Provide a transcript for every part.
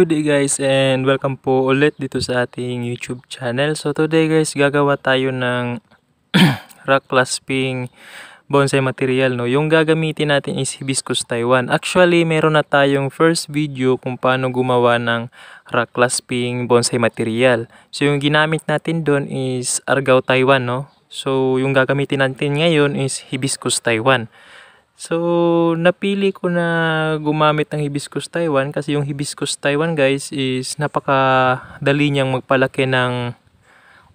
Good day guys and welcome po ulit dito sa ating YouTube channel. So today guys gagawa tayo ng rock clasping bonsai material no. Yung gagamitin natin is hibiscus Taiwan. Actually meron na tayong first video kung paano gumawa ng rock clasping bonsai material. So yung ginamit natin doon is argao Taiwan no. So yung gagamitin natin ngayon is hibiscus Taiwan. So, napili ko na gumamit ng Hibiscus Taiwan kasi yung Hibiscus Taiwan guys is napakadali niyang magpalaki ng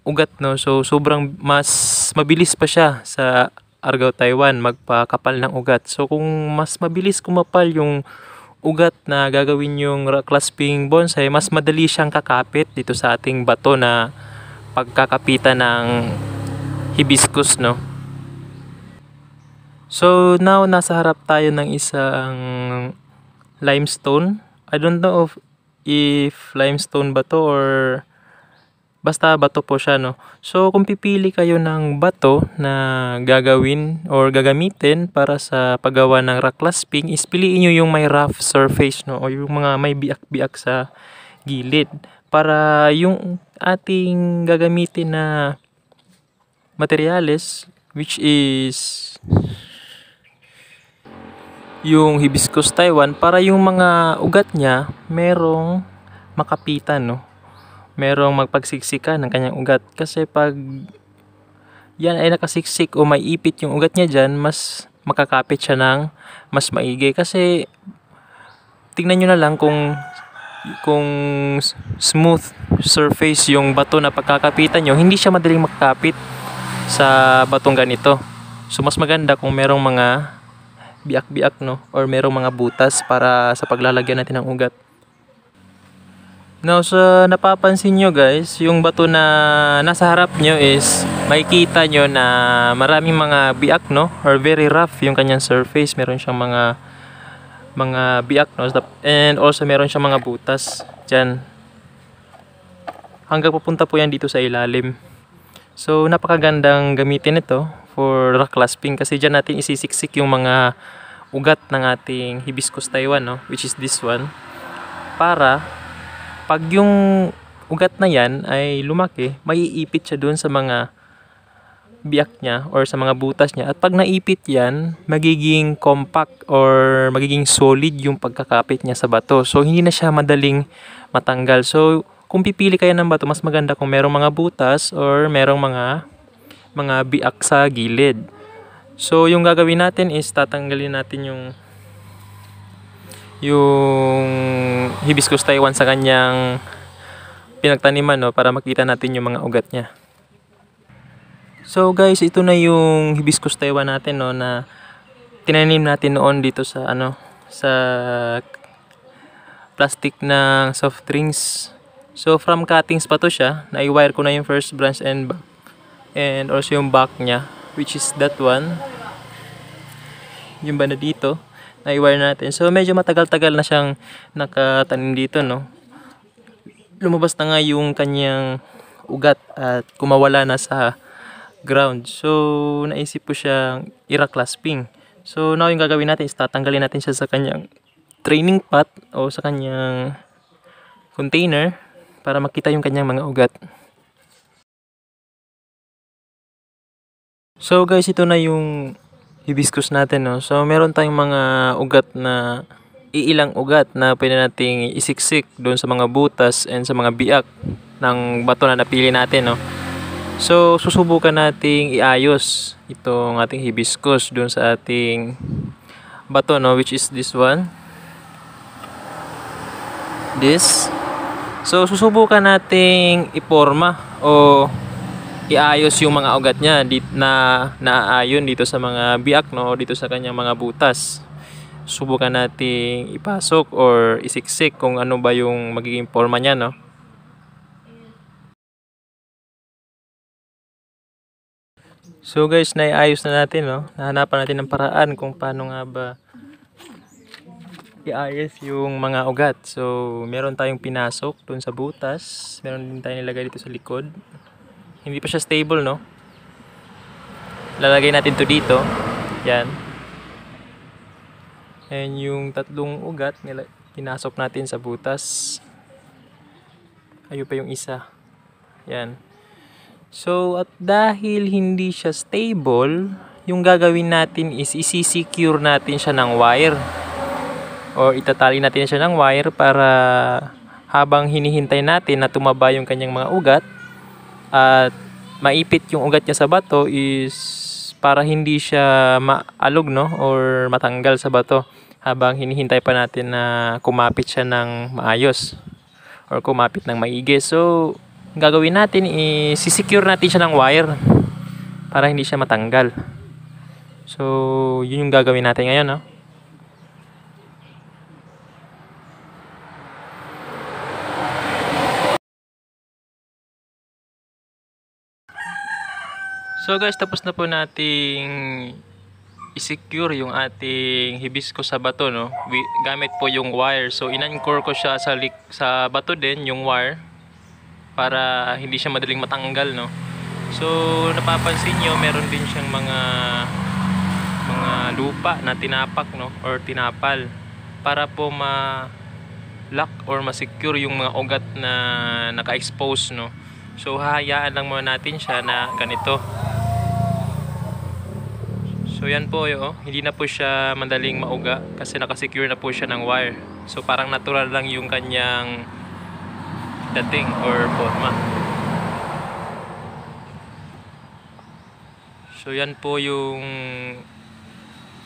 ugat no. So, sobrang mas mabilis pa siya sa Argao Taiwan magpakapal ng ugat. So, kung mas mabilis kumapal yung ugat na gagawin yung clasping bonsai, mas madali siyang kakapit dito sa ating bato na pagkakapitan ng hibiscus no. So now nasa harap tayo ng isang limestone. I don't know if, if limestone ba to or basta bato po siya no. So kung pipili kayo ng bato na gagawin or gagamitin para sa paggawa ng rock clasping is piliin niyo yung may rough surface no o yung mga may biak-biak sa gilid para yung ating gagamitin na materyales which is yung hibiscus Taiwan para yung mga ugat niya merong makapitan no? Merong magpagsiksika ng kanyang ugat. Kasi pag yan ay nakasiksik o may ipit yung ugat niya dyan mas makakapit siya ng mas maigi. Kasi tingnan nyo na lang kung kung smooth surface yung bato na pagkakapitan nyo hindi siya madaling makakapit sa batong ganito. So mas maganda kung merong mga biak-biak no or merong mga butas para sa paglalagyan natin ng ugat. Now sa napapansin nyo guys, yung bato na nasa harap nyo is makikita nyo na maraming mga biak no or very rough yung kanyang surface. Meron siyang mga mga biak no and also meron siyang mga butas dyan. Hanggang papunta po yan dito sa ilalim. So napakagandang gamitin ito for rock clasping kasi dyan natin isisiksik yung mga ugat ng ating hibiscus Taiwan no? Which is this one. Para pag yung ugat na yan ay lumaki maiipit siya doon sa mga biyak niya or sa mga butas niya. At pag naipit yan magiging compact or magiging solid yung pagkakapit niya sa bato. So hindi na siya madaling matanggal. So kung pipili kayo ng bato mas maganda kung merong mga butas or merong mga mga biak sa gilid. So, yung gagawin natin is tatanggalin natin yung yung hibiscus Taiwan sa kanyang pinagtaniman no para makita natin yung mga ugat niya. So guys, ito na yung hibiscus Taiwan natin no na tinanim natin noon dito sa ano sa plastic ng soft drinks. So from cuttings pa to siya, na-wire ko na yung first branch and and also yung back niya which is that one. Yung banda dito na i-wire natin. So medyo matagal-tagal na siyang nakatanim dito no? Lumabas na nga yung kanyang ugat at kumawala na sa ground. So naisip ko siyang ira-clasping so now yung gagawin natin is tatanggalin natin siya sa kanyang training pot o sa kanyang container para makita yung kanyang mga ugat So guys, ito na yung hibiscus natin, no? So meron tayong mga ugat na iilang ugat na pwede nating isiksik doon sa mga butas and sa mga biak ng bato na napili natin, no? So susubukan nating iayos itong ating hibiscus doon sa ating bato, no? Which is this one. This. So susubukan nating iporma o iayos yung mga ugat niya na naaayon dito sa mga biak no dito sa kanyang mga butas subukan nating ipasok or isiksik kung ano ba yung magiging forma niya no So guys, naiayos na natin no. Nahanapan natin ng paraan kung paano nga ba iayos yung mga ugat. So, meron tayong pinasok doon sa butas. Meron din tayong nilagay dito sa likod. Hindi pa siya stable, no? Lalagay natin to dito. Yan. And yung tatlong ugat, nila, pinasok natin sa butas. Ayun pa yung isa. Yan. So, at dahil hindi siya stable, yung gagawin natin is isi-secure natin siya ng wire. O itatali natin siya ng wire para habang hinihintay natin na tumaba yung kanyang mga ugat at maipit yung ugat niya sa bato is para hindi siya maalog no or matanggal sa bato habang hinihintay pa natin na kumapit siya ng maayos or kumapit ng maigi. So, gagawin natin is secure natin siya ng wire para hindi siya matanggal. So, yun yung gagawin natin ngayon, no? So guys, tapos na po nating i-secure yung ating hibiscus sa bato, no? Gamit po yung wire. So in-anchor ko siya sa sa bato din, yung wire para hindi siya madaling matanggal, no? So napapansin niyo, meron din siyang mga mga lupa na tinapak, no? Or tinapal para po ma lock or ma-secure yung mga ugat na naka-expose, no? So hahayaan lang muna natin siya na ganito. So yan po yo, hindi na po siya madaling mauga kasi nakasecure na po siya ng wire. So parang natural lang yung kanyang dating or forma. So yan po yung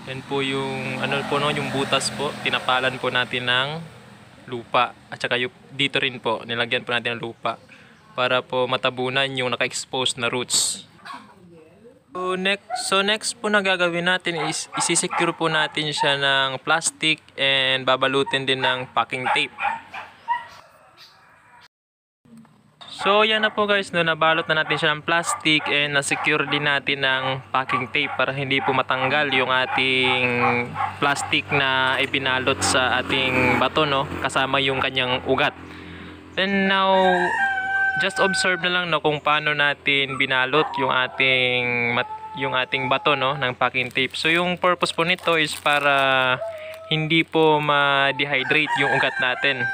yan po yung ano po no, yung butas po, tinapalan po natin ng lupa at saka yung, dito rin po nilagyan po natin ng lupa para po matabunan yung naka-expose na roots. So next, so next po na gagawin natin is isisecure po natin siya ng plastic and babalutin din ng packing tape. So yan na po guys, no, nabalot na natin siya ng plastic and na-secure din natin ng packing tape para hindi po matanggal yung ating plastic na ibinalot sa ating bato no, kasama yung kanyang ugat. Then now, just observe na lang no kung paano natin binalot yung ating mat- yung ating bato no ng packing tape. So yung purpose po nito is para hindi po ma-dehydrate yung ugat natin.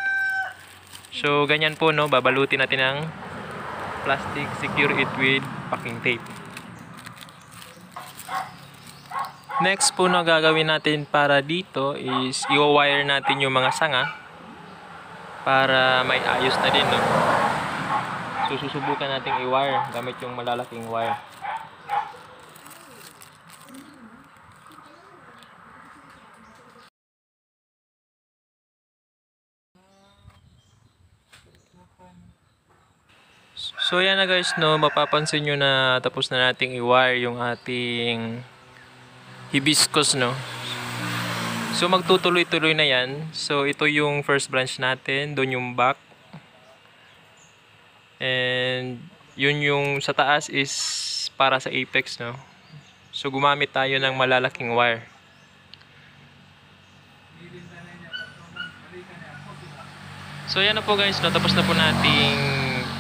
So ganyan po no, babalutin natin ng plastic, secure it with packing tape. Next po na gagawin natin para dito is i-wire natin yung mga sanga para may ayos na din no. So susubukan nating i-wire gamit yung malalaking wire. So yan na guys no, mapapansin nyo na tapos na nating i-wire yung ating hibiscus no. So magtutuloy-tuloy na yan. So ito yung first branch natin, doon yung back. And yun yung sa taas is para sa apex no. So gumamit tayo ng malalaking wire. So yan na po guys, no? tapos na po nating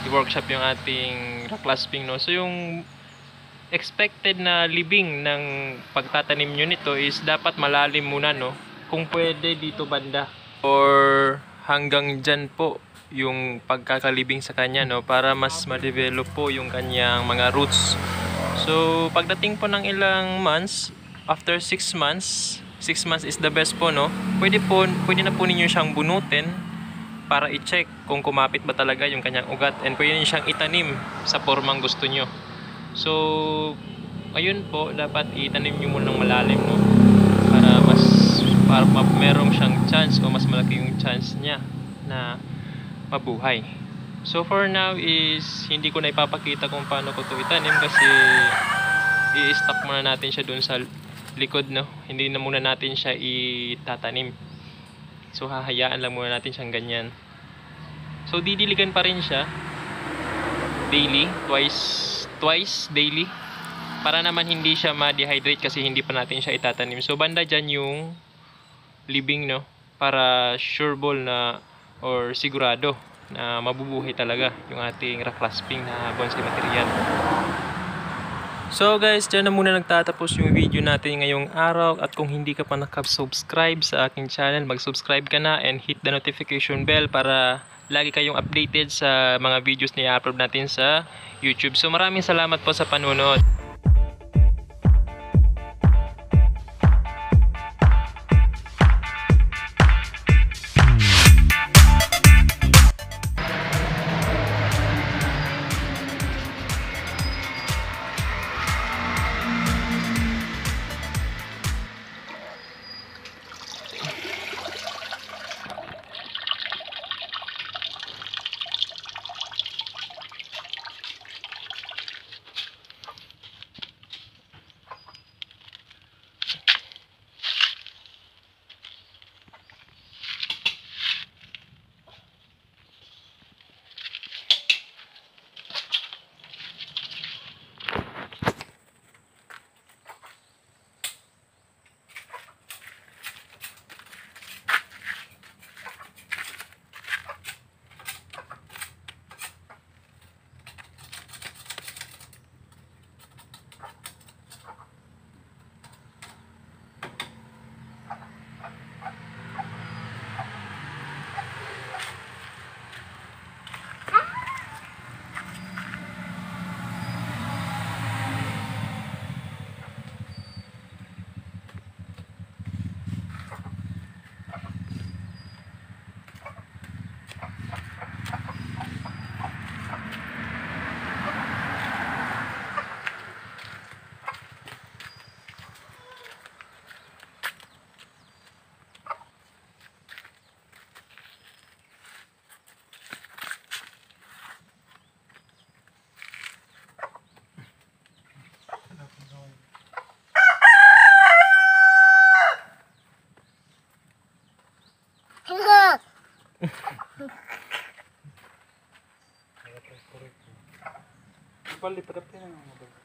i-workshop yung ating rock clasping. No? So yung expected na libing ng pagtatanim nyo nito is dapat malalim muna no. Kung pwede dito banda or hanggang dyan po yung pagkakalibing sa kanya no para mas ma-develop po yung kanyang mga roots. So pagdating po ng ilang months, after 6 months, 6 months is the best po no. Pwede po pwede na po ninyo siyang bunutin para i-check kung kumapit ba talaga yung kanyang ugat and pwede niyo siyang itanim sa formang gusto nyo. So, ayun po, dapat itanim nyo muna ng malalim, no? Para mas, para merong siyang chance o mas malaki yung chance niya na mabuhay. So, for now is, hindi ko na ipapakita kung paano ko to itanim kasi i-stock muna natin siya dun sa likod, no? Hindi na muna natin siya itatanim. So, hahayaan lang muna natin siyang ganyan. So, didiligan pa rin siya daily, twice twice daily para naman hindi siya ma-dehydrate kasi hindi pa natin siya itatanim. So banda dyan yung living no para sure ball na or sigurado na mabubuhay talaga yung ating rock clasping na bonsai material. So guys, dyan na muna nagtatapos yung video natin ngayong araw at kung hindi ka pa nakasubscribe sa aking channel, mag-subscribe ka na and hit the notification bell para lagi kayong updated sa mga videos na i-upload natin sa YouTube. So maraming salamat po sa panunod. Balik, patapin na nga.